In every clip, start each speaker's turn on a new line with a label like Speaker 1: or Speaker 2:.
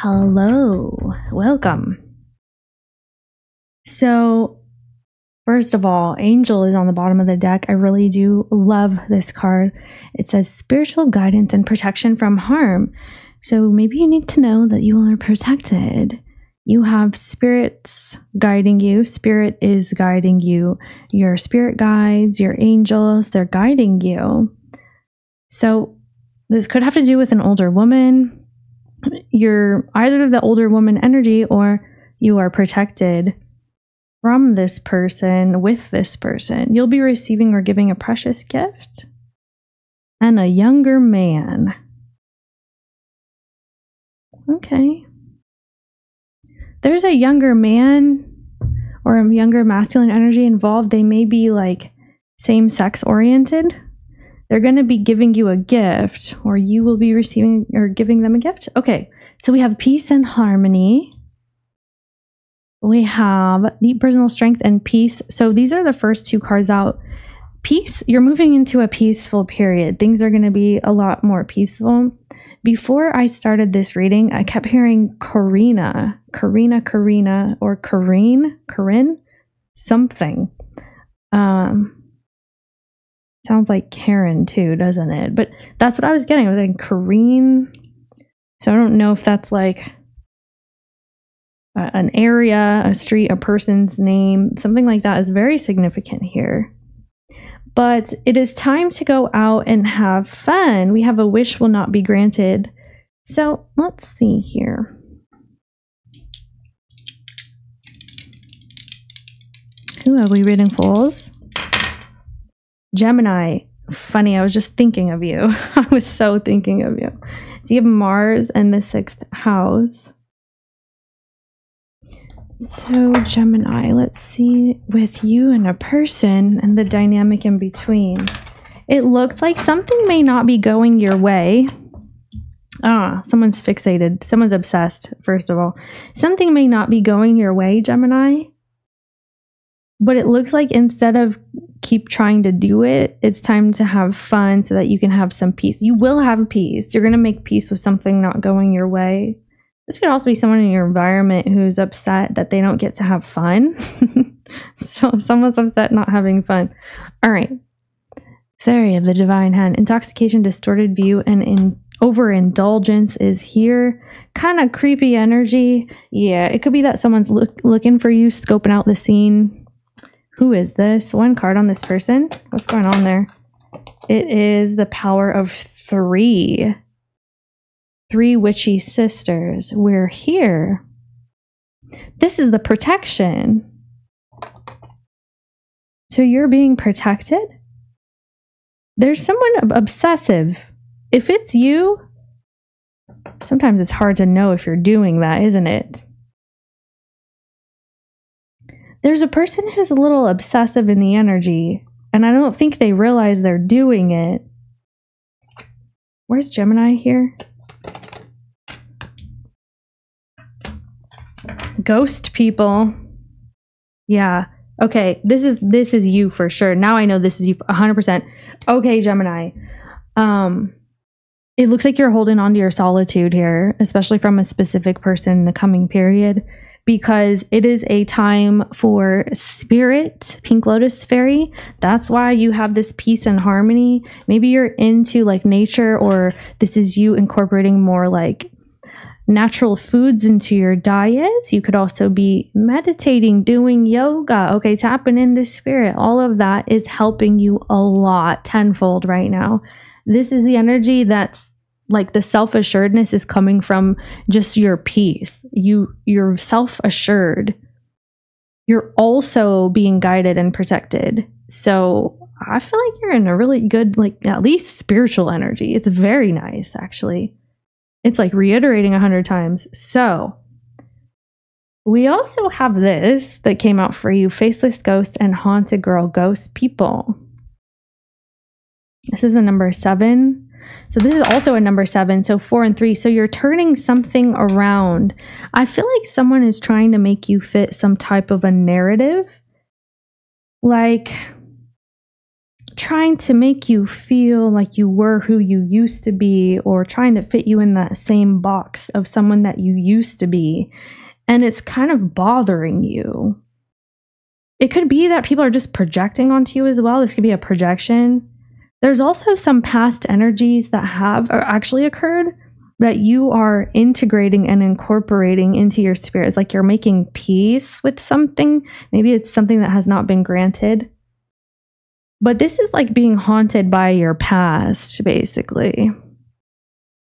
Speaker 1: Hello, welcome. So, first of all, Angel is on the bottom of the deck. I really do love this card. It says spiritual guidance and protection from harm. So, maybe you need to know that you are protected. You have spirits guiding you. Spirit is guiding you. Your spirit guides, your angels, they're guiding you. So, this could have to do with an older woman, you're either the older woman energy or you are protected from this person with this person. You'll be receiving or giving a precious gift and a younger man. Okay. There's a younger man or a younger masculine energy involved. They may be like same sex oriented they're going to be giving you a gift, or you will be receiving or giving them a gift. Okay, so we have peace and harmony. We have deep personal strength and peace. So these are the first two cards out. Peace, you're moving into a peaceful period. Things are going to be a lot more peaceful. Before I started this reading, I kept hearing Karina, Karina, Karina, or Karine, Corinne, something. Um, Sounds like Karen too, doesn't it? But that's what I was getting. I was like Kareen. So I don't know if that's like an area, a street, a person's name, something like that is very significant here. But it is time to go out and have fun. We have a wish will not be granted. So let's see here. Who are we reading fools? Gemini, funny, I was just thinking of you. I was so thinking of you. So you have Mars in the sixth house. So, Gemini, let's see with you and a person and the dynamic in between. It looks like something may not be going your way. Ah, someone's fixated. Someone's obsessed, first of all. Something may not be going your way, Gemini. But it looks like instead of keep trying to do it, it's time to have fun so that you can have some peace. You will have peace. You're going to make peace with something not going your way. This could also be someone in your environment who's upset that they don't get to have fun. so someone's upset not having fun. All right. Fairy of the divine hand. Intoxication, distorted view, and in overindulgence is here. Kind of creepy energy. Yeah, it could be that someone's look, looking for you, scoping out the scene, who is this? One card on this person? What's going on there? It is the power of three. Three witchy sisters. We're here. This is the protection. So you're being protected? There's someone obsessive. If it's you, sometimes it's hard to know if you're doing that, isn't it? There's a person who's a little obsessive in the energy, and I don't think they realize they're doing it. Where's Gemini here? Ghost people. Yeah. Okay, this is this is you for sure. Now I know this is you 100%. Okay, Gemini. Um it looks like you're holding on to your solitude here, especially from a specific person in the coming period because it is a time for spirit, pink lotus fairy. That's why you have this peace and harmony. Maybe you're into like nature, or this is you incorporating more like natural foods into your diet. You could also be meditating, doing yoga, okay, tapping into spirit. All of that is helping you a lot tenfold right now. This is the energy that's like the self-assuredness is coming from just your peace. You you're self-assured. You're also being guided and protected. So i feel like you're in a really good like at least spiritual energy. It's very nice actually. It's like reiterating a hundred times. So we also have this that came out for you faceless ghost and haunted girl ghost people. This is a number seven so this is also a number seven. So four and three. So you're turning something around. I feel like someone is trying to make you fit some type of a narrative. Like trying to make you feel like you were who you used to be or trying to fit you in that same box of someone that you used to be. And it's kind of bothering you. It could be that people are just projecting onto you as well. This could be a projection. There's also some past energies that have or actually occurred that you are integrating and incorporating into your spirit. It's like you're making peace with something. Maybe it's something that has not been granted. But this is like being haunted by your past, basically.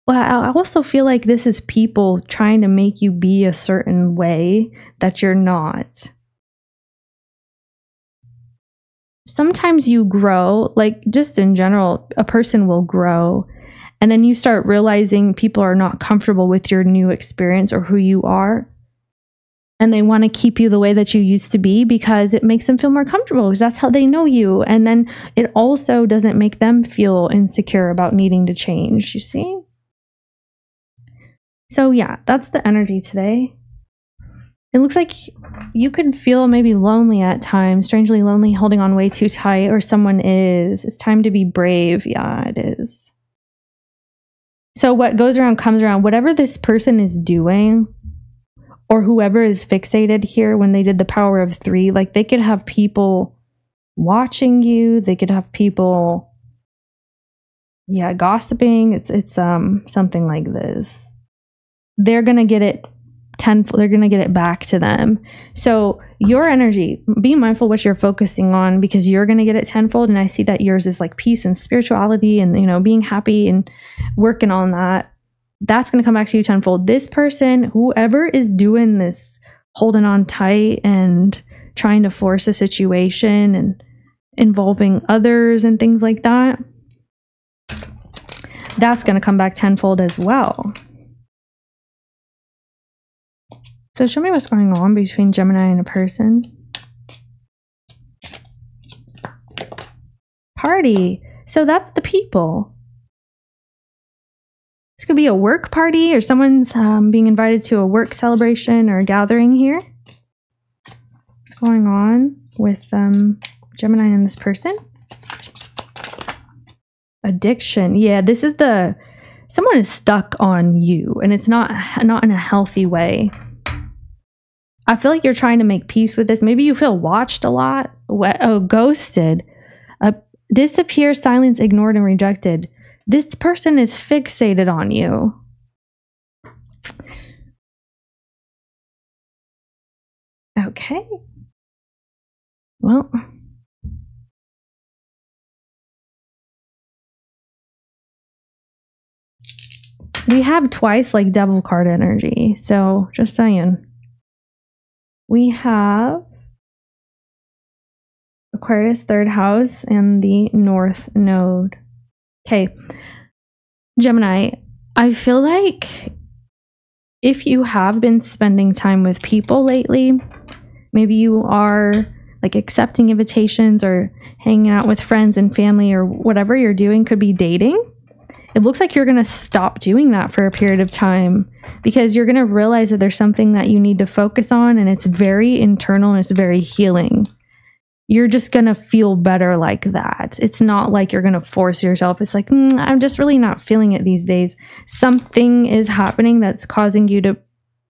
Speaker 1: Well, I also feel like this is people trying to make you be a certain way that you're not. Sometimes you grow, like just in general, a person will grow and then you start realizing people are not comfortable with your new experience or who you are. And they want to keep you the way that you used to be because it makes them feel more comfortable because that's how they know you. And then it also doesn't make them feel insecure about needing to change, you see? So, yeah, that's the energy today. It looks like you could feel maybe lonely at times, strangely lonely, holding on way too tight, or someone is. It's time to be brave. Yeah, it is. So what goes around comes around. Whatever this person is doing, or whoever is fixated here when they did the power of three, like they could have people watching you, they could have people yeah, gossiping. It's it's um something like this. They're gonna get it tenfold, they're gonna get it back to them. So your energy, be mindful what you're focusing on because you're going to get it tenfold. And I see that yours is like peace and spirituality and, you know, being happy and working on that. That's going to come back to you tenfold. This person, whoever is doing this, holding on tight and trying to force a situation and involving others and things like that, that's going to come back tenfold as well. So show me what's going on between Gemini and a person. Party. So that's the people. This could be a work party or someone's um, being invited to a work celebration or gathering here. What's going on with um, Gemini and this person? Addiction. Yeah, this is the someone is stuck on you and it's not not in a healthy way. I feel like you're trying to make peace with this. Maybe you feel watched a lot, oh, ghosted, uh, disappear, silence, ignored, and rejected. This person is fixated on you. Okay. Well. We have twice like devil card energy. So just saying we have Aquarius third house and the north node. Okay. Gemini, I feel like if you have been spending time with people lately, maybe you are like accepting invitations or hanging out with friends and family or whatever you're doing, could be dating it looks like you're going to stop doing that for a period of time because you're going to realize that there's something that you need to focus on and it's very internal and it's very healing. You're just going to feel better like that. It's not like you're going to force yourself. It's like, mm, I'm just really not feeling it these days. Something is happening that's causing you to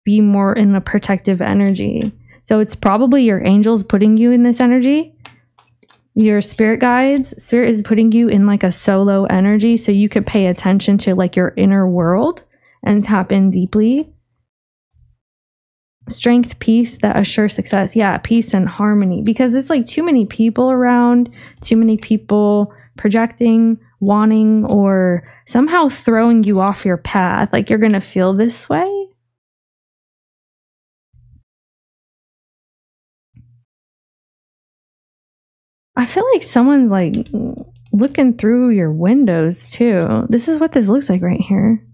Speaker 1: be more in a protective energy. So it's probably your angels putting you in this energy your spirit guides spirit is putting you in like a solo energy so you could pay attention to like your inner world and tap in deeply. Strength peace that assure success. Yeah peace and harmony because it's like too many people around too many people projecting wanting or somehow throwing you off your path. Like you're gonna feel this way I feel like someone's like looking through your windows too. This is what this looks like right here.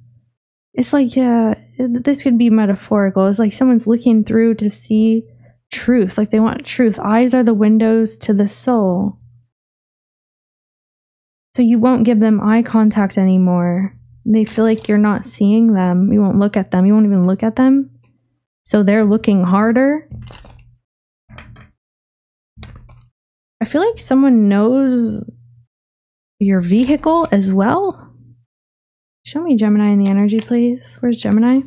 Speaker 1: It's like, yeah, this could be metaphorical. It's like someone's looking through to see truth. Like they want truth. Eyes are the windows to the soul. So you won't give them eye contact anymore. They feel like you're not seeing them. You won't look at them. You won't even look at them. So they're looking harder feel like someone knows your vehicle as well. Show me Gemini in the energy, please. Where's Gemini?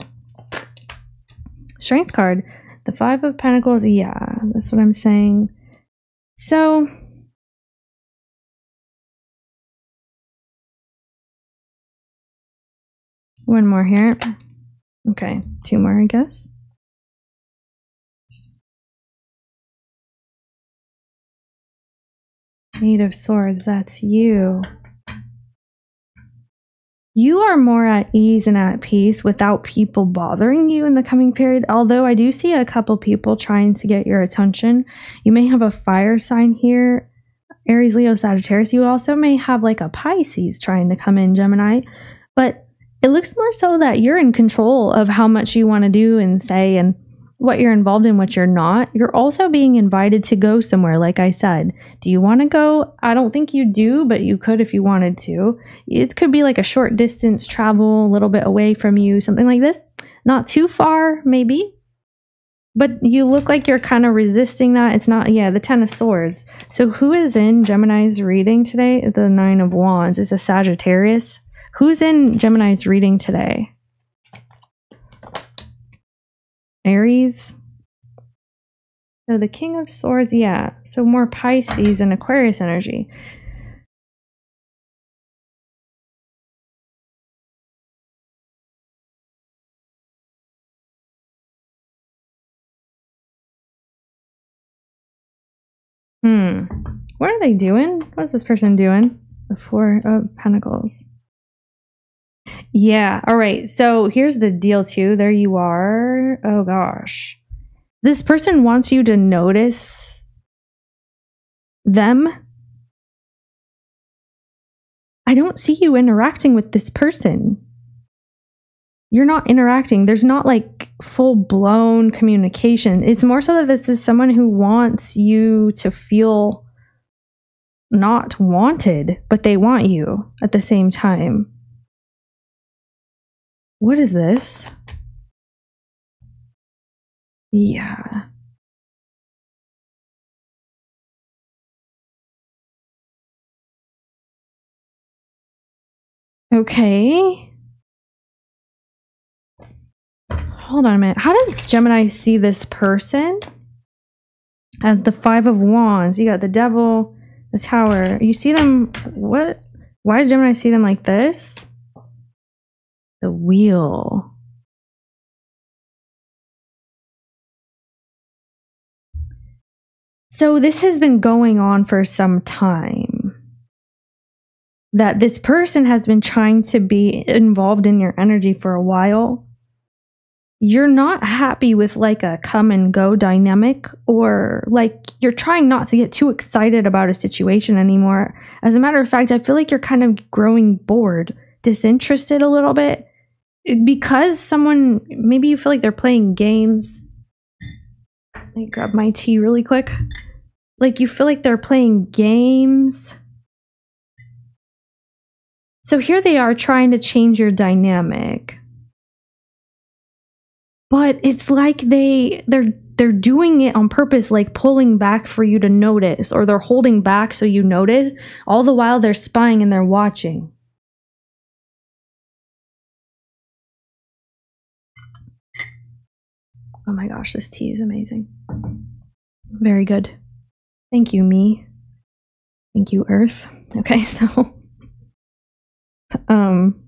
Speaker 1: Strength card. The Five of Pentacles. Yeah, that's what I'm saying. So, one more here. Okay, two more, I guess. Eight of Swords, that's you. You are more at ease and at peace without people bothering you in the coming period. Although I do see a couple people trying to get your attention. You may have a fire sign here, Aries, Leo, Sagittarius. You also may have like a Pisces trying to come in, Gemini. But it looks more so that you're in control of how much you want to do and say and what you're involved in, what you're not. You're also being invited to go somewhere, like I said. Do you want to go? I don't think you do, but you could if you wanted to. It could be like a short distance travel, a little bit away from you, something like this. Not too far, maybe. But you look like you're kind of resisting that. It's not, yeah, the Ten of Swords. So who is in Gemini's reading today? The Nine of Wands is a Sagittarius. Who's in Gemini's reading today? Aries. So the King of Swords, yeah. So more Pisces and Aquarius energy. Hmm. What are they doing? What's this person doing? The Four of Pentacles. Yeah. All right. So here's the deal, too. There you are. Oh, gosh. This person wants you to notice them. I don't see you interacting with this person. You're not interacting. There's not like full blown communication. It's more so that this is someone who wants you to feel not wanted, but they want you at the same time. What is this? Yeah. Okay. Hold on a minute. How does Gemini see this person? As the Five of Wands. You got the Devil, the Tower. You see them. What? Why does Gemini see them like this? The wheel. So, this has been going on for some time. That this person has been trying to be involved in your energy for a while. You're not happy with like a come and go dynamic, or like you're trying not to get too excited about a situation anymore. As a matter of fact, I feel like you're kind of growing bored, disinterested a little bit because someone maybe you feel like they're playing games. Let me grab my tea really quick. Like you feel like they're playing games. So here they are trying to change your dynamic. But it's like they they're they're doing it on purpose like pulling back for you to notice or they're holding back so you notice all the while they're spying and they're watching. Oh my gosh, this tea is amazing. Very good. Thank you, me. Thank you, Earth. Okay, so um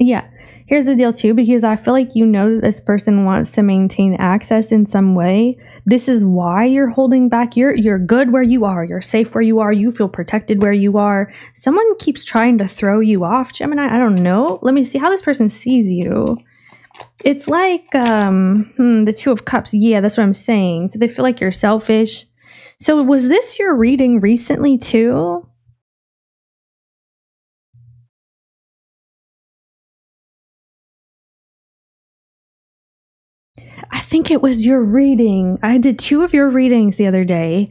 Speaker 1: yeah, here's the deal too because I feel like you know that this person wants to maintain access in some way. This is why you're holding back. You're you're good where you are. You're safe where you are. You feel protected where you are. Someone keeps trying to throw you off, Gemini. I don't know. Let me see how this person sees you. It's like um, hmm, the Two of Cups. Yeah, that's what I'm saying. So they feel like you're selfish. So was this your reading recently too? I think it was your reading. I did two of your readings the other day,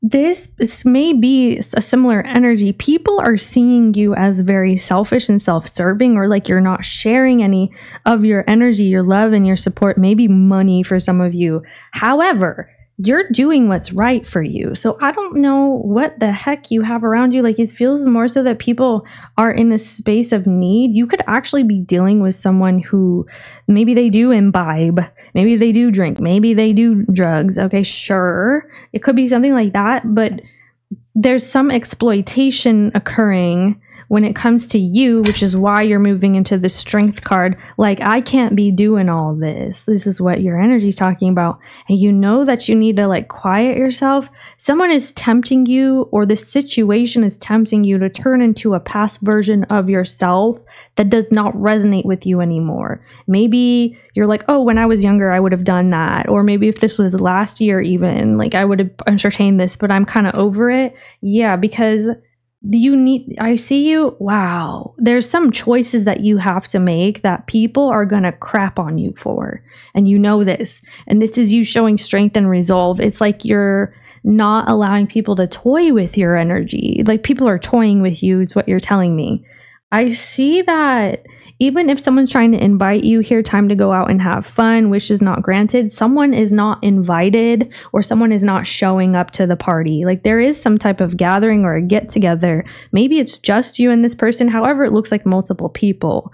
Speaker 1: this, this may be a similar energy. People are seeing you as very selfish and self serving, or like you're not sharing any of your energy, your love, and your support, maybe money for some of you. However, you're doing what's right for you. So I don't know what the heck you have around you. Like it feels more so that people are in a space of need. You could actually be dealing with someone who maybe they do imbibe, maybe they do drink, maybe they do drugs. Okay, sure. It could be something like that, but there's some exploitation occurring when it comes to you, which is why you're moving into the strength card, like, I can't be doing all this. This is what your energy is talking about. And you know that you need to like quiet yourself. Someone is tempting you, or the situation is tempting you to turn into a past version of yourself that does not resonate with you anymore. Maybe you're like, oh, when I was younger, I would have done that. Or maybe if this was last year, even, like I would have entertained this, but I'm kind of over it. Yeah, because you need i see you wow. There's some choices that you have to make that people are going to crap on you for. And you know this. And this is you showing strength and resolve. It's like you're not allowing people to toy with your energy. Like people are toying with you is what you're telling me. I see that even if someone's trying to invite you here, time to go out and have fun, which is not granted, someone is not invited or someone is not showing up to the party. Like there is some type of gathering or a get together. Maybe it's just you and this person. However, it looks like multiple people.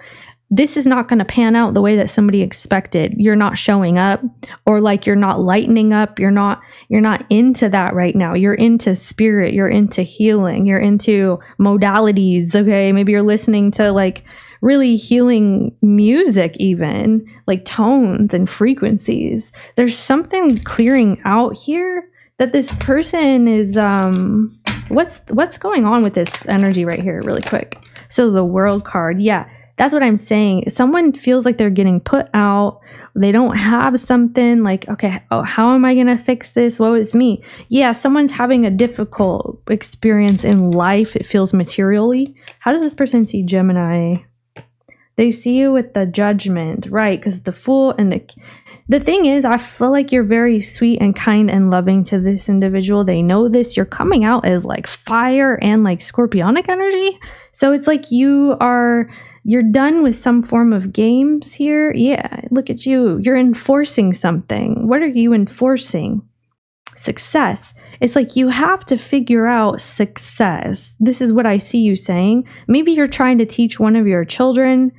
Speaker 1: This is not going to pan out the way that somebody expected. You're not showing up or like you're not lightening up. You're not you're not into that right now. You're into spirit. You're into healing. You're into modalities okay? Maybe you're listening to like really healing music even like tones and frequencies. There's something clearing out here that this person is um what's what's going on with this energy right here really quick? So the world card yeah that's what i'm saying. Someone feels like they're getting put out. They don't have something like okay oh, how am i going to fix this? What is me. Yeah someone's having a difficult experience in life it feels materially. How does this person see gemini they see you with the judgment, right? Because the fool and the the thing is, I feel like you're very sweet and kind and loving to this individual. They know this. You're coming out as like fire and like scorpionic energy. So it's like you are you're done with some form of games here. Yeah, look at you. You're enforcing something. What are you enforcing? Success. It's like you have to figure out success. This is what I see you saying. Maybe you're trying to teach one of your children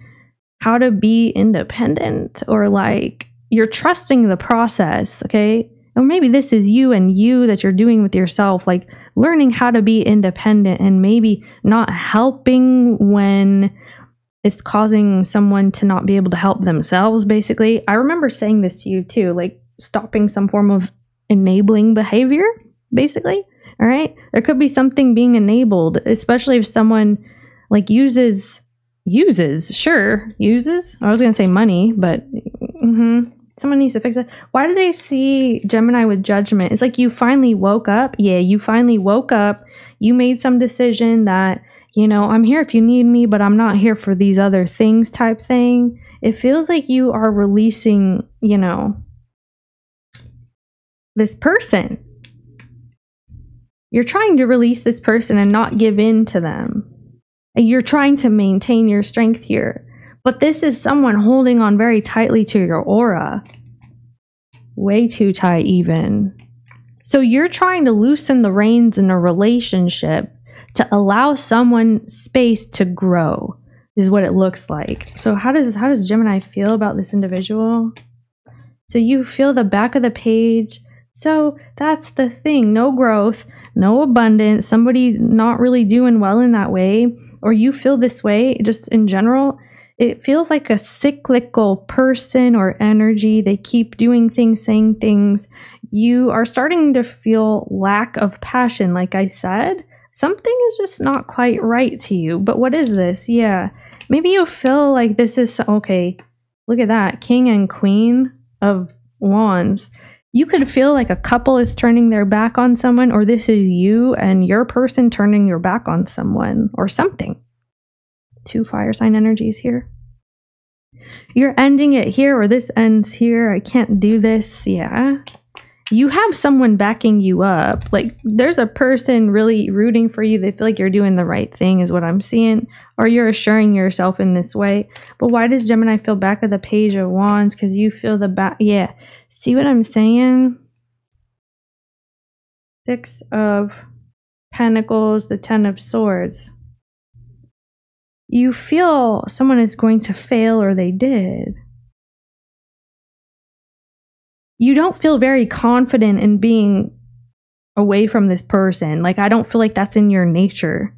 Speaker 1: how to be independent or like you're trusting the process, okay? Or maybe this is you and you that you're doing with yourself, like learning how to be independent and maybe not helping when it's causing someone to not be able to help themselves, basically. I remember saying this to you too, like stopping some form of enabling behavior, basically. All right. There could be something being enabled, especially if someone like uses uses sure. Uses? I was going to say money but mm-hmm. someone needs to fix it why do they see gemini with judgment? It's like you finally woke up. Yeah you finally woke up. You made some decision that you know i'm here if you need me but i'm not here for these other things type thing. It feels like you are releasing you know this person. You're trying to release this person and not give in to them you're trying to maintain your strength here. But this is someone holding on very tightly to your aura. Way too tight, even. So you're trying to loosen the reins in a relationship to allow someone space to grow is what it looks like. So how does how does Gemini feel about this individual? So you feel the back of the page. So that's the thing. No growth, no abundance, somebody not really doing well in that way or you feel this way just in general, it feels like a cyclical person or energy. They keep doing things, saying things. You are starting to feel lack of passion, like I said. Something is just not quite right to you. But what is this? Yeah. Maybe you feel like this is okay. Look at that. King and Queen of Wands you could feel like a couple is turning their back on someone, or this is you and your person turning your back on someone or something. Two fire sign energies here. You're ending it here, or this ends here. I can't do this. Yeah. You have someone backing you up. Like there's a person really rooting for you. They feel like you're doing the right thing, is what I'm seeing, or you're assuring yourself in this way. But why does Gemini feel back of the page of wands? Because you feel the back. Yeah See what I'm saying? Six of Pentacles, the Ten of Swords. You feel someone is going to fail or they did. You don't feel very confident in being away from this person. Like, I don't feel like that's in your nature.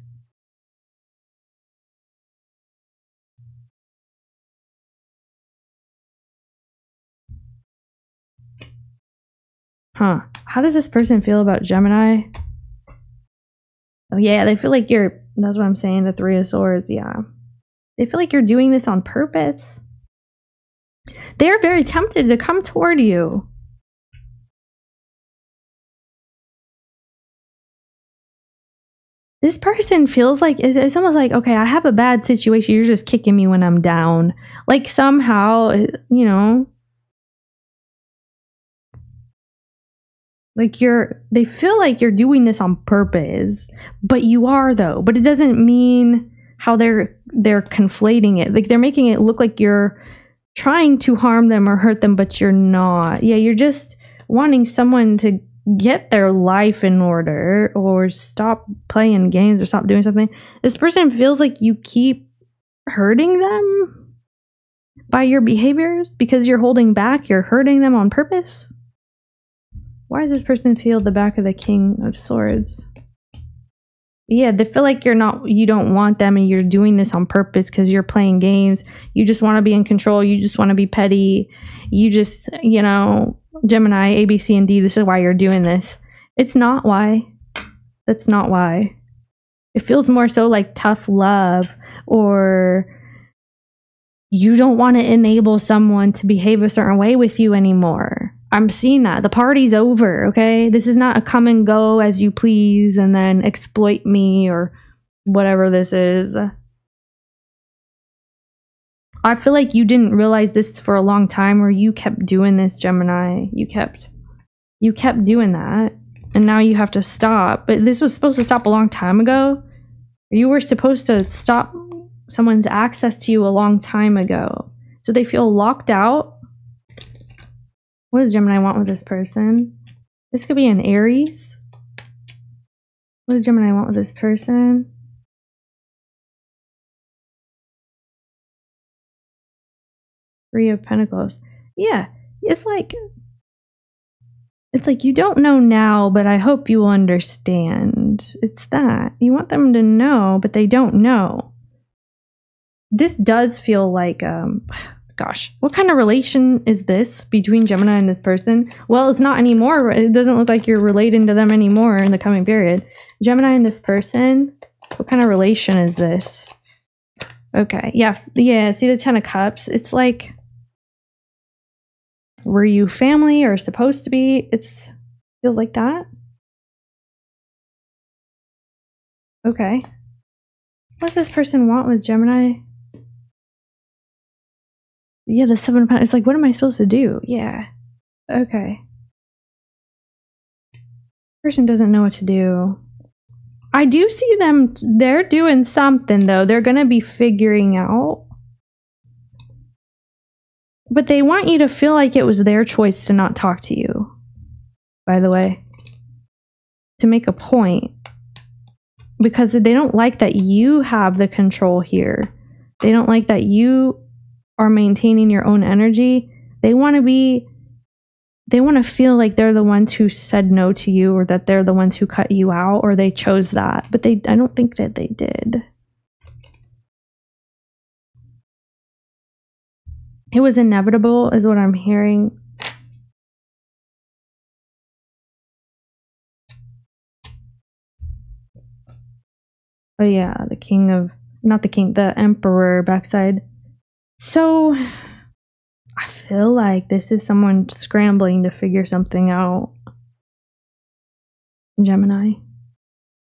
Speaker 1: Huh. How does this person feel about Gemini? Oh, yeah, they feel like you're. That's what I'm saying. The Three of Swords. Yeah. They feel like you're doing this on purpose. They're very tempted to come toward you. This person feels like it's almost like, okay, I have a bad situation. You're just kicking me when I'm down. Like somehow, you know, Like you're they feel like you're doing this on purpose, but you are though. But it doesn't mean how they're they're conflating it. Like they're making it look like you're trying to harm them or hurt them, but you're not. Yeah, you're just wanting someone to get their life in order or stop playing games or stop doing something. This person feels like you keep hurting them by your behaviors because you're holding back, you're hurting them on purpose. Why does this person feel the back of the King of Swords? Yeah, they feel like you're not, you don't want them and you're doing this on purpose because you're playing games. You just want to be in control. You just want to be petty. You just, you know, Gemini, A, B, C, and D, this is why you're doing this. It's not why. That's not why. It feels more so like tough love or you don't want to enable someone to behave a certain way with you anymore. I'm seeing that. The party's over, okay? This is not a come and go as you please and then exploit me or whatever this is. I feel like you didn't realize this for a long time or you kept doing this, Gemini. You kept you kept doing that and now you have to stop. But this was supposed to stop a long time ago. You were supposed to stop someone's access to you a long time ago. So they feel locked out what does Gemini want with this person? This could be an Aries. What does Gemini want with this person? Three of Pentacles. Yeah, it's like it's like you don't know now, but I hope you will understand. It's that. You want them to know, but they don't know. This does feel like um gosh, what kind of relation is this between Gemini and this person? Well, it's not anymore. It doesn't look like you're relating to them anymore in the coming period. Gemini and this person, what kind of relation is this? Okay, yeah, yeah, see the Ten of Cups? It's like, were you family or supposed to be? It's feels like that. Okay. What does this person want with Gemini? Yeah, the seven pound. It's like, what am I supposed to do? Yeah. Okay. Person doesn't know what to do. I do see them. They're doing something though. They're gonna be figuring out. But they want you to feel like it was their choice to not talk to you. By the way, to make a point, because they don't like that you have the control here. They don't like that you are maintaining your own energy, they want to be they want to feel like they're the ones who said no to you or that they're the ones who cut you out or they chose that, but they I don't think that they did. It was inevitable is what I'm hearing. Oh yeah, the king of not the king, the emperor backside. So I feel like this is someone scrambling to figure something out. Gemini.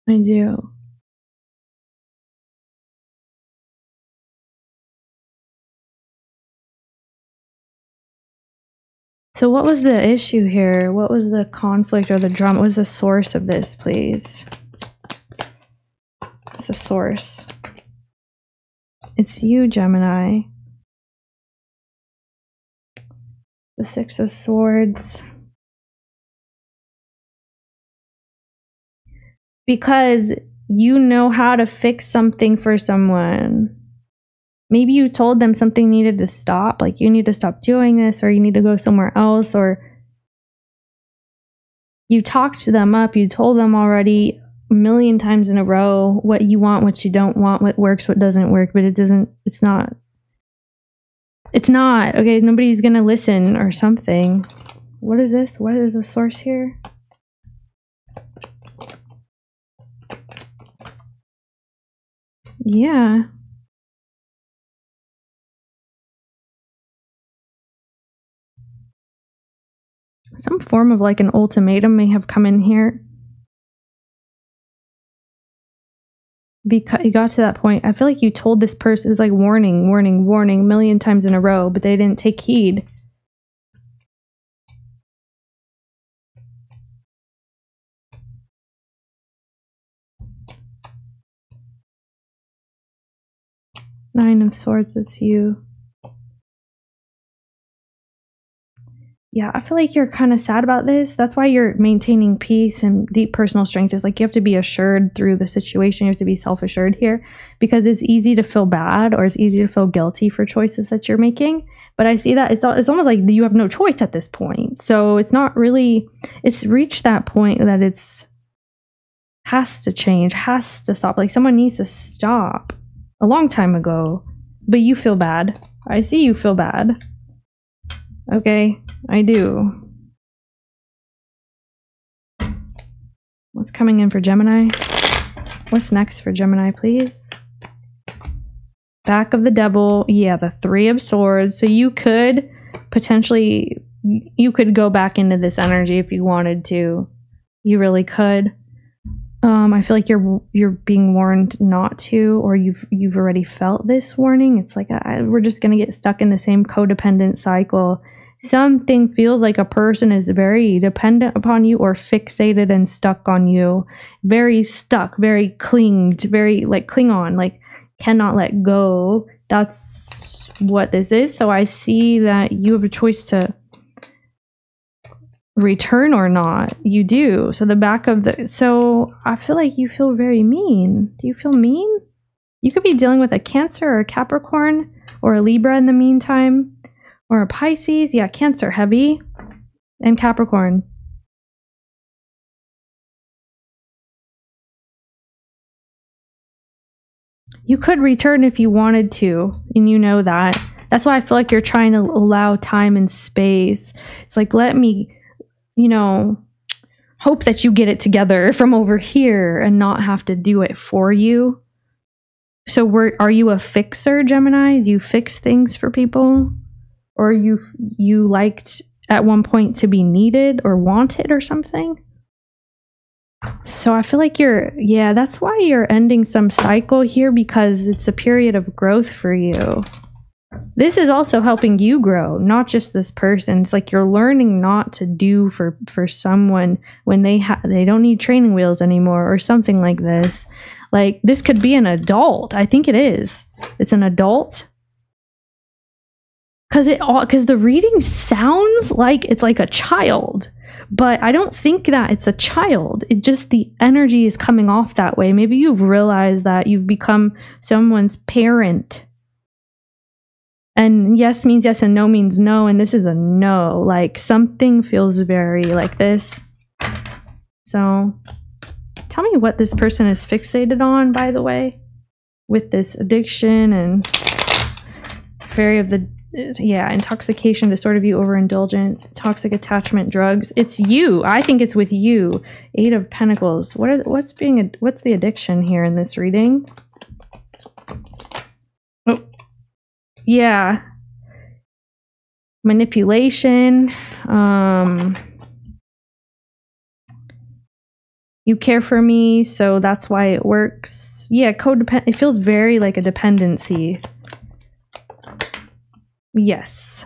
Speaker 1: I do. So, what was the issue here? What was the conflict or the drama? What was the source of this, please? It's a source. It's you, Gemini. The Six of Swords. because you know how to fix something for someone. Maybe you told them something needed to stop, like you need to stop doing this, or you need to go somewhere else, or you talked them up, you told them already a million times in a row what you want, what you don't want, what works, what doesn't work, but it doesn't, it's not, it's not, okay, nobody's gonna listen or something. What is this? What is the source here? Yeah. Some form of like an ultimatum may have come in here. Because you got to that point, I feel like you told this person, it's like warning, warning, warning, a million times in a row, but they didn't take heed. Nine of Swords, it's you. Yeah, I feel like you're kind of sad about this. That's why you're maintaining peace and deep personal strength is like you have to be assured through the situation. You have to be self assured here because it's easy to feel bad or it's easy to feel guilty for choices that you're making. But I see that it's, it's almost like you have no choice at this point. So it's not really, it's reached that point that it's has to change, has to stop. Like someone needs to stop a long time ago, but you feel bad. I see you feel bad. Okay, I do. What's coming in for Gemini? What's next for Gemini, please? Back of the devil. Yeah, the three of swords. So you could potentially you could go back into this energy if you wanted to. You really could. Um, I feel like you're you're being warned not to, or you've you've already felt this warning. It's like I, we're just gonna get stuck in the same codependent cycle. Something feels like a person is very dependent upon you or fixated and stuck on you, very stuck, very clinged, very like cling on, like cannot let go. That's what this is. So I see that you have a choice to return or not. You do. So the back of the so I feel like you feel very mean. Do you feel mean? You could be dealing with a Cancer or a Capricorn or a Libra in the meantime or a Pisces. Yeah, Cancer heavy and Capricorn. You could return if you wanted to, and you know that. That's why I feel like you're trying to allow time and space. It's like, let me you know, hope that you get it together from over here and not have to do it for you. So, were, are you a fixer, Gemini? Do you fix things for people, or you you liked at one point to be needed or wanted or something? So I feel like you're, yeah, that's why you're ending some cycle here because it's a period of growth for you. This is also helping you grow not just this person. It's like you're learning not to do for for someone when they have they don't need training wheels anymore or something like this. Like this could be an adult. I think it is. It's an adult because it all because the reading sounds like it's like a child but i don't think that it's a child. It just the energy is coming off that way. Maybe you've realized that you've become someone's parent. And yes means yes and no means no and this is a no. Like something feels very like this. So tell me what this person is fixated on by the way with this addiction and fairy of the yeah intoxication the sort of you overindulgence toxic attachment drugs. It's you. I think it's with you. Eight of pentacles. What are what's being what's the addiction here in this reading? Oh, yeah. Manipulation. Um you care for me so that's why it works. Yeah codependent it feels very like a dependency yes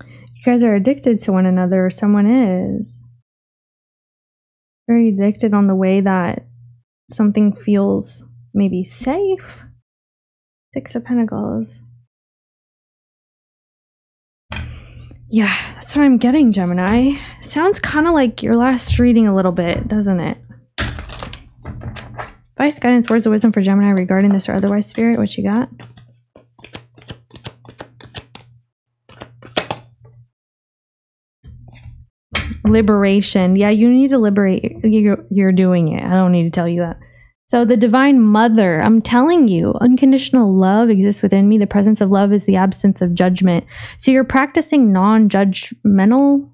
Speaker 1: you guys are addicted to one another or someone is very addicted on the way that something feels maybe safe Six of Pentacles. Yeah, that's what I'm getting, Gemini. Sounds kind of like your last reading a little bit, doesn't it? Advice, guidance, words of wisdom for Gemini regarding this or otherwise, Spirit. What you got? Liberation. Yeah, you need to liberate. You're, you're doing it. I don't need to tell you that. So, the Divine Mother, I'm telling you, unconditional love exists within me. The presence of love is the absence of judgment. So, you're practicing non judgmentalism,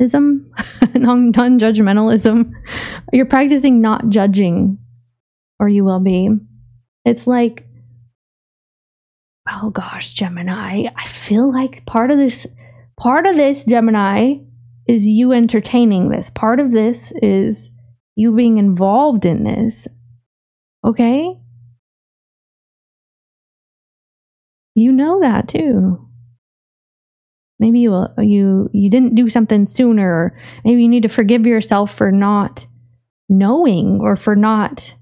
Speaker 1: non judgmentalism. You're practicing not judging, or you will be. It's like, oh gosh, Gemini, I feel like part of this, part of this, Gemini, is you entertaining this. Part of this is you being involved in this. Okay? You know that too. Maybe you you you didn't do something sooner or maybe you need to forgive yourself for not knowing or for not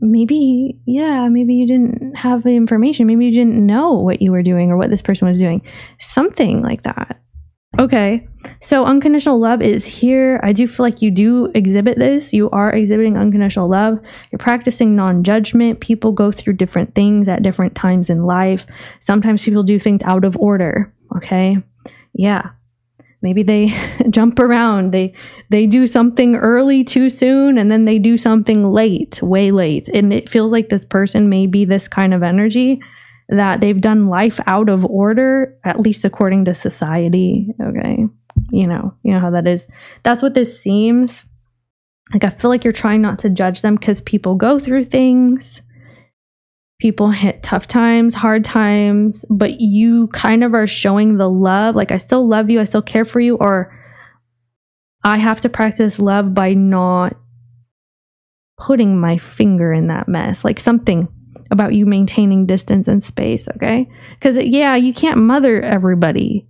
Speaker 1: maybe yeah maybe you didn't have the information maybe you didn't know what you were doing or what this person was doing something like that Okay. So unconditional love is here. I do feel like you do exhibit this. You are exhibiting unconditional love. You're practicing non judgment. People go through different things at different times in life. Sometimes people do things out of order. Okay. Yeah. Maybe they jump around. They they do something early too soon and then they do something late, way late. And it feels like this person may be this kind of energy that they've done life out of order, at least according to society. Okay. You know, you know how that is. That's what this seems. Like I feel like you're trying not to judge them because people go through things. People hit tough times, hard times, but you kind of are showing the love. Like, I still love you, I still care for you, or I have to practice love by not putting my finger in that mess. Like, something about you maintaining distance and space, okay? Because, yeah, you can't mother everybody.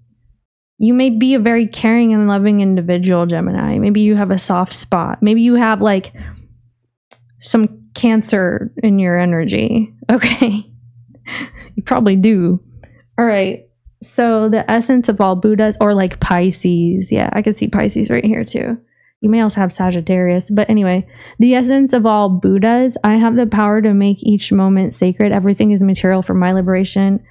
Speaker 1: You may be a very caring and loving individual, Gemini. Maybe you have a soft spot. Maybe you have like some cancer in your energy, okay? you probably do. All right. So, the essence of all Buddhas, or like Pisces. Yeah, I can see Pisces right here too. You may also have Sagittarius. But anyway, the essence of all Buddhas, I have the power to make each moment sacred. Everything is material for my liberation.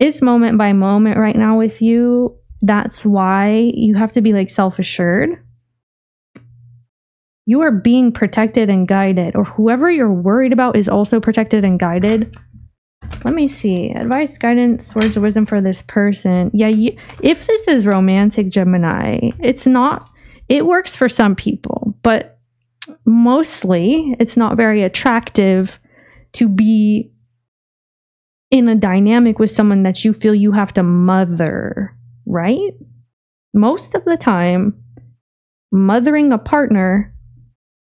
Speaker 1: It's moment by moment right now with you. That's why you have to be like self assured. You are being protected and guided, or whoever you're worried about is also protected and guided. Let me see. Advice, guidance, words of wisdom for this person. Yeah, you, if this is romantic Gemini, it's not it works for some people, but mostly it's not very attractive to be in a dynamic with someone that you feel you have to mother, right? Most of the time, mothering a partner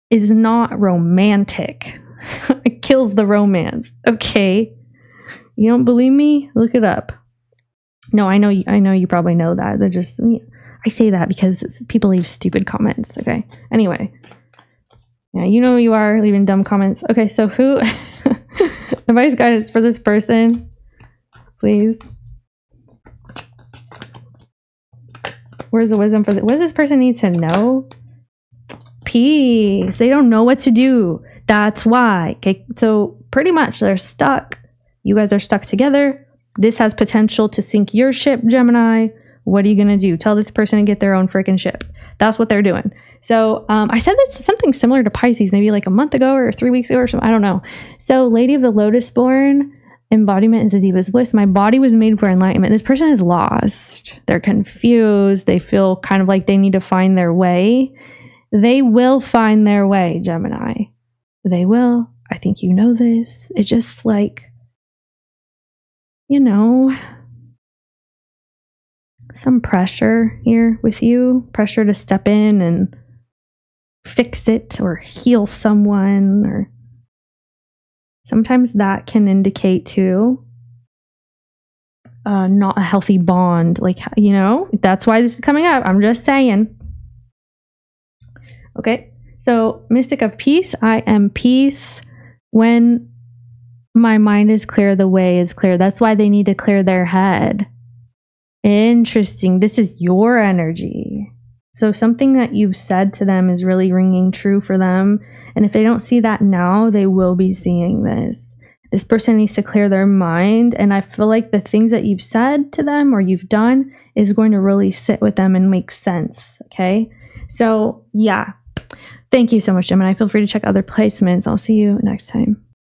Speaker 1: is not romantic. it kills the romance. Okay. You don't believe me? Look it up. No, I know I know you probably know that. They're just I say that because people leave stupid comments. Okay. Anyway. Yeah, you know you are leaving dumb comments. Okay, so who advice guidance for this person? Please. Where's the wisdom for this? What does this person need to know? Peace. They don't know what to do. That's why. Okay, so pretty much they're stuck. You guys are stuck together. This has potential to sink your ship, Gemini. What are you going to do? Tell this person to get their own freaking ship. That's what they're doing. So um, I said this something similar to Pisces, maybe like a month ago or three weeks ago or something. I don't know. So, Lady of the Lotus born, embodiment is a diva's bliss. My body was made for enlightenment. This person is lost. They're confused. They feel kind of like they need to find their way. They will find their way, Gemini. They will. I think you know this. It's just like, you know, some pressure here with you, pressure to step in and fix it or heal someone or sometimes that can indicate too uh, not a healthy bond like you know that's why this is coming up i'm just saying. Okay so mystic of peace i am peace. When my mind is clear the way is clear. That's why they need to clear their head Interesting. This is your energy. So something that you've said to them is really ringing true for them. And if they don't see that now, they will be seeing this. This person needs to clear their mind. And I feel like the things that you've said to them or you've done is going to really sit with them and make sense. Okay. So, yeah. Thank you so much, Gemini. Feel free to check other placements. I'll see you next time.